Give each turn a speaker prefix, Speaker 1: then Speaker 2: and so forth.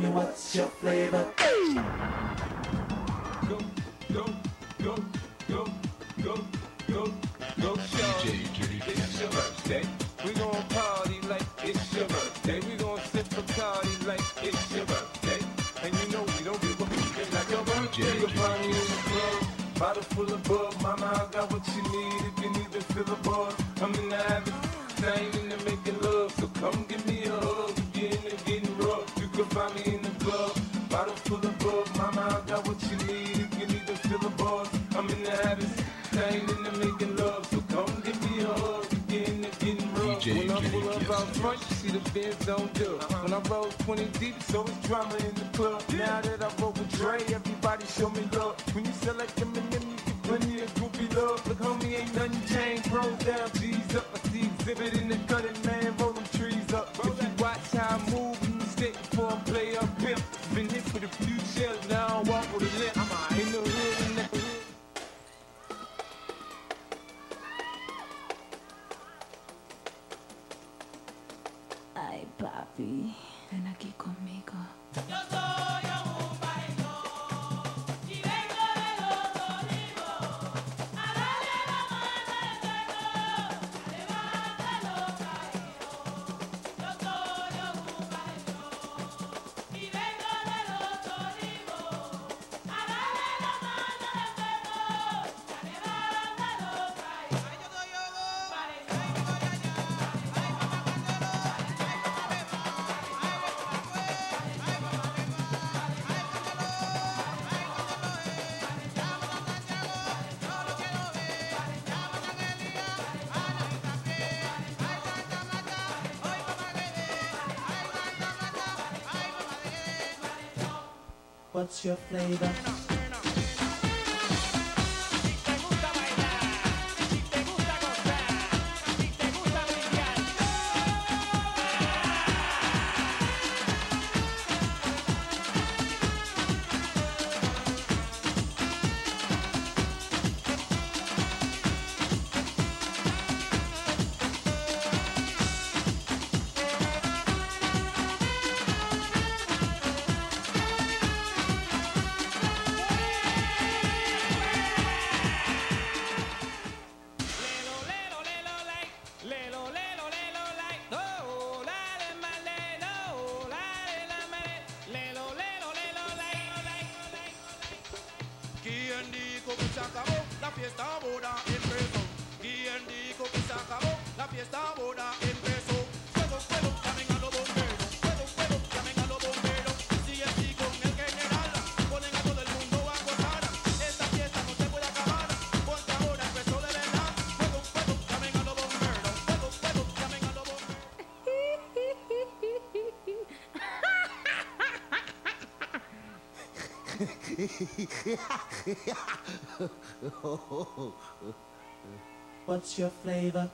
Speaker 1: me what's your flavor.
Speaker 2: Go, go, go, go, go, go, go, shorty. It's your birthday. We gon' party like it's your birthday. We gon' sip Bacardi like it's your birthday. And you know we don't give a fuck. It's like your birthday. You'll find me in the club. Bottle full of bug. Mama, I got what you need if you need to fill a bar. I'm in the habit. Full. Mama, I got what you need if you need to fill a bar. I'm in the habit. I ain't into making love. So come give me a hug. If you're getting rough. When I pull up out front, you see the Benz on dub. When I roll 20 deep, it's always drama in the club. Now that I roll with Dre, everybody show me love. When you select them and them, you get plenty of goofy love. Look, homie, ain't nothing changed. Pros down, G's up. I see exhibit in the cutting, man. Roll
Speaker 3: papi, ven aquí conmigo.
Speaker 1: What's your flavor?
Speaker 4: Fiesta ahora empezó. Fuego, fuego, llamen a los bomberos. Fuego, fuego, llamen a los bomberos. Si así con el general ponen a todo el mundo a gozar. Esta fiesta no se puede acabar porque ahora empezó de verdad. Fuego, fuego, llamen a los bomberos. Fuego.
Speaker 1: What's your flavor?